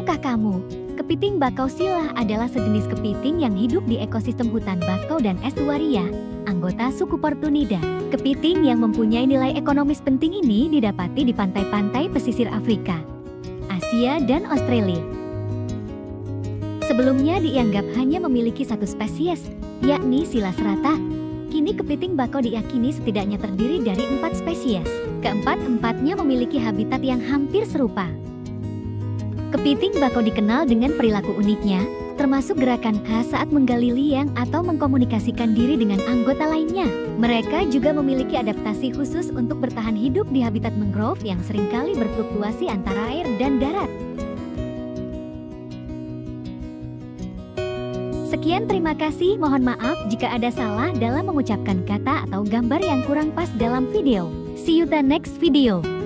Tahukah kamu, kepiting bakau sila adalah sejenis kepiting yang hidup di ekosistem hutan bakau dan estuaria, anggota suku Portunida. Kepiting yang mempunyai nilai ekonomis penting ini didapati di pantai-pantai pesisir Afrika, Asia, dan Australia. Sebelumnya dianggap hanya memiliki satu spesies, yakni sila serata. Kini kepiting bakau diyakini setidaknya terdiri dari empat spesies. Keempat-empatnya memiliki habitat yang hampir serupa. Kepiting bakau dikenal dengan perilaku uniknya, termasuk gerakan khas saat menggali liang atau mengkomunikasikan diri dengan anggota lainnya. Mereka juga memiliki adaptasi khusus untuk bertahan hidup di habitat mangrove yang sering kali berfluktuasi antara air dan darat. Sekian terima kasih, mohon maaf jika ada salah dalam mengucapkan kata atau gambar yang kurang pas dalam video. See you the next video.